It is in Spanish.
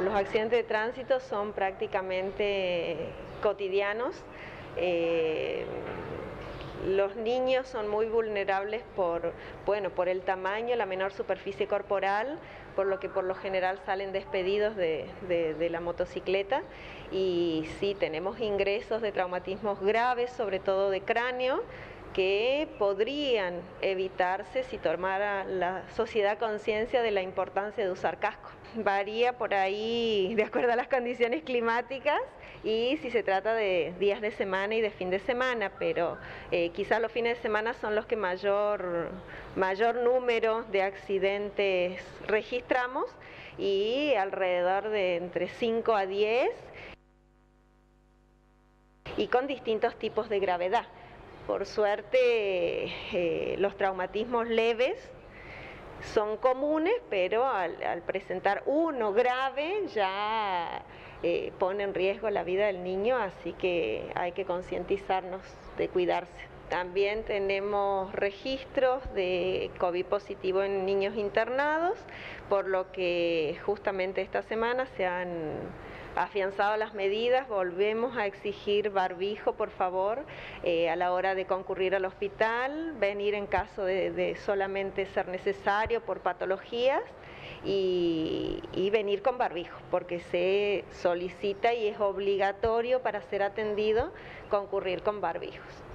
Los accidentes de tránsito son prácticamente cotidianos. Eh, los niños son muy vulnerables por, bueno, por el tamaño, la menor superficie corporal, por lo que por lo general salen despedidos de, de la motocicleta y sí tenemos ingresos de traumatismos graves, sobre todo de cráneo, que podrían evitarse si tomara la sociedad conciencia de la importancia de usar casco. Varía por ahí de acuerdo a las condiciones climáticas y si se trata de días de semana y de fin de semana, pero eh, quizás los fines de semana son los que mayor, mayor número de accidentes registramos y alrededor de entre 5 a 10 y con distintos tipos de gravedad. Por suerte, eh, los traumatismos leves son comunes, pero al, presentar uno grave ya eh, pone en riesgo la vida del niño, así que hay que concientizarnos de cuidarse. También tenemos registros de COVID positivo en niños internados, por lo que justamente esta semana se han afianzado las medidas, volvemos a exigir barbijo, por favor, eh, a la hora de concurrir al hospital, venir en caso de, solamente ser necesario por patologías y, y venir con barbijo, porque se solicita y es obligatorio para ser atendido concurrir con barbijos.